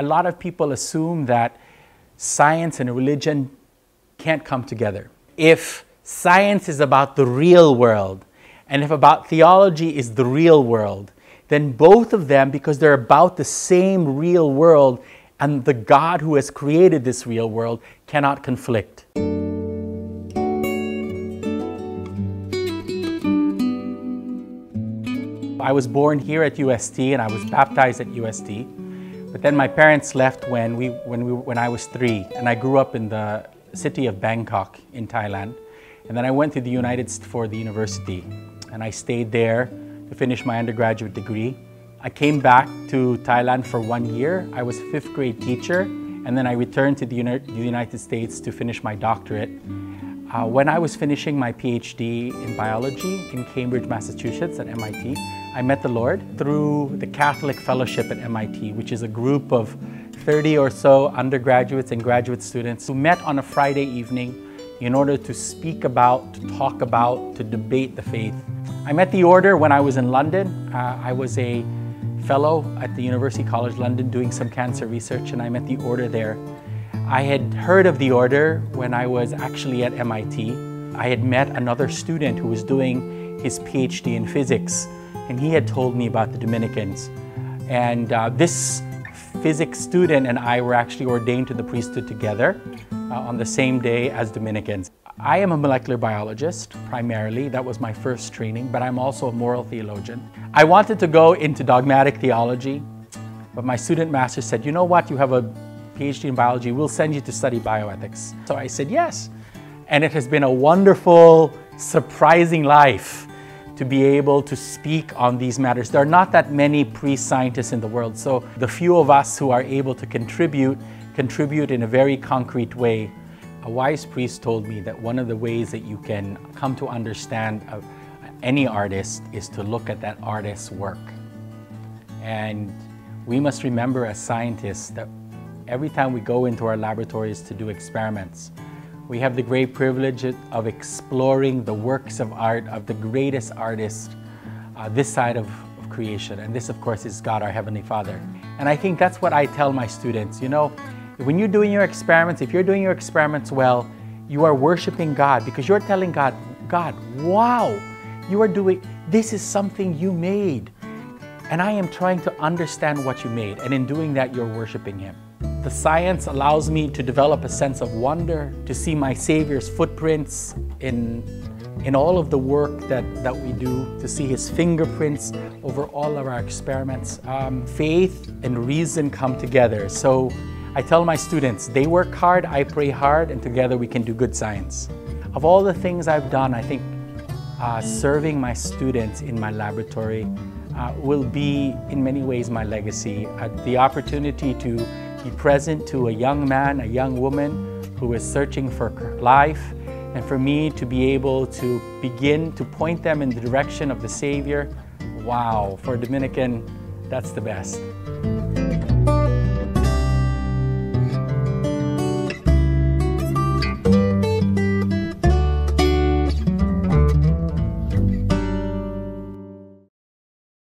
a lot of people assume that science and religion can't come together. If science is about the real world, and if about theology is the real world, then both of them, because they're about the same real world, and the God who has created this real world cannot conflict. I was born here at UST and I was baptized at UST. But then my parents left when, we, when, we, when I was three, and I grew up in the city of Bangkok in Thailand. And then I went to the United States for the university, and I stayed there to finish my undergraduate degree. I came back to Thailand for one year. I was a fifth grade teacher, and then I returned to the, the United States to finish my doctorate. Uh, when I was finishing my PhD in biology in Cambridge, Massachusetts at MIT, I met the Lord through the Catholic Fellowship at MIT, which is a group of 30 or so undergraduates and graduate students who met on a Friday evening in order to speak about, to talk about, to debate the faith. I met the order when I was in London. Uh, I was a fellow at the University College London doing some cancer research and I met the order there. I had heard of the order when I was actually at MIT. I had met another student who was doing his PhD in physics and he had told me about the Dominicans. And uh, this physics student and I were actually ordained to the priesthood together uh, on the same day as Dominicans. I am a molecular biologist, primarily. That was my first training, but I'm also a moral theologian. I wanted to go into dogmatic theology, but my student master said, you know what, you have a PhD in biology, we'll send you to study bioethics. So I said yes. And it has been a wonderful, surprising life to be able to speak on these matters. There are not that many priest-scientists in the world, so the few of us who are able to contribute, contribute in a very concrete way. A wise priest told me that one of the ways that you can come to understand any artist is to look at that artist's work. And we must remember as scientists that every time we go into our laboratories to do experiments, we have the great privilege of exploring the works of art of the greatest artist uh, this side of, of creation. And this, of course, is God, our Heavenly Father. And I think that's what I tell my students. You know, when you're doing your experiments, if you're doing your experiments well, you are worshiping God because you're telling God, God, wow, you are doing, this is something you made. And I am trying to understand what you made. And in doing that, you're worshiping Him. The science allows me to develop a sense of wonder, to see my Savior's footprints in, in all of the work that, that we do, to see His fingerprints over all of our experiments. Um, faith and reason come together. So I tell my students, they work hard, I pray hard, and together we can do good science. Of all the things I've done, I think uh, serving my students in my laboratory uh, will be in many ways my legacy. Uh, the opportunity to be present to a young man, a young woman who is searching for life, and for me to be able to begin to point them in the direction of the Savior. Wow, for a Dominican, that's the best.